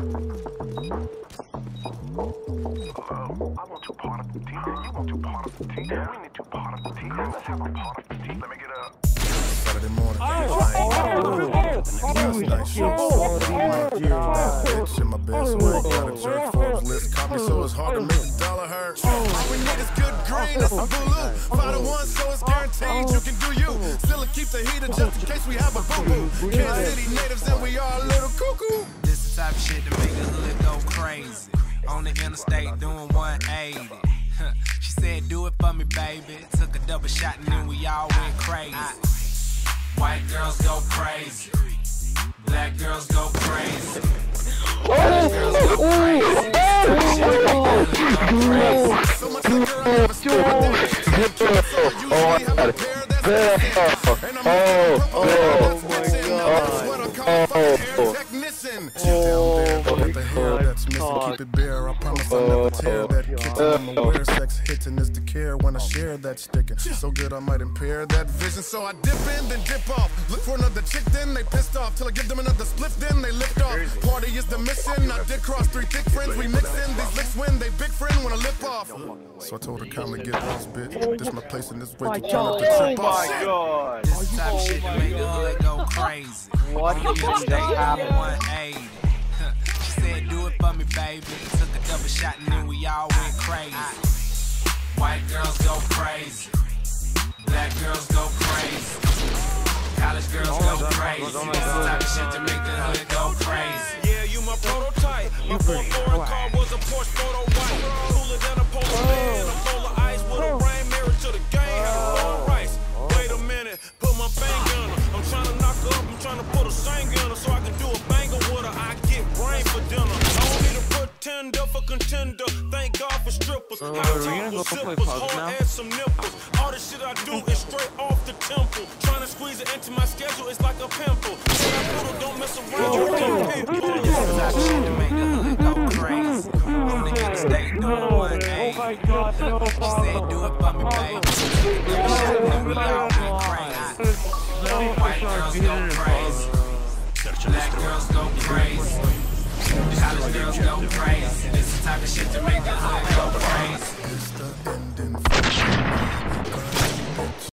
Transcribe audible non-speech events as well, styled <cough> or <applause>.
I want two part of the tea. You want two part of the tea. We need two part of the tea. Let's have a part of the tea. Let me get a. Saturday morning. Last night she was That bitch in my best way. Got a jerk Forbes list. Caught so it's hard to make a dollar hurt. All we need is good green. That's a boo Five to one, so it's guaranteed you can do you. Still keep the heater just in case we have a boo boo. Kansas City natives and we are a little cuckoo. This is the type of shit to make the hood go crazy. On the interstate doing 180. <laughs> she said, Do it for me, baby. Took a double shot and then we all went crazy. White girls go crazy. Black girls go crazy. Black girls go crazy. Shit make the hood go crazy. So much liquor, I never stood with them. Usually have a pair that's And I'm oh, oh, my god. Oh, technician. It bare. I promise I'll never tear that kitten. I'm aware sex hitting is the care when I share that sticking. So good I might impair that vision. So I dip in, then dip off. Look for another chick, then they pissed off. Till I give them another split, then they lift off. Party is the mission. I did cross three thick friends. We mix in. These licks win. They big friend when I lip off. So I told her, kindly get lost, bitch. This my place and this way to turn up the Oh trip off. my god. This is the type of shit to make the hood go crazy. What On the the interstate fuck doing happened? 180. For me, baby. Took a double shot and then we all went crazy. White girls go crazy. Black girls go crazy. College girls go crazy. This type of shit to make the hood go crazy. Yeah, you my prototype. My contender. Thank God for strippers. High top with zippers, hard now? and some nipples. All the shit I do is straight off the temple. Trying to squeeze it into my schedule, it's like a pimple. Say I put don't mess around, you them people. This is the shit to make the hood go crazy. On the interstate doing 180. Oh my god, no. She said, Do it for me, baby. Took a double shot and we all went crazy. White girls go crazy. Black girls go crazy. College girls. This is the type of shit to make the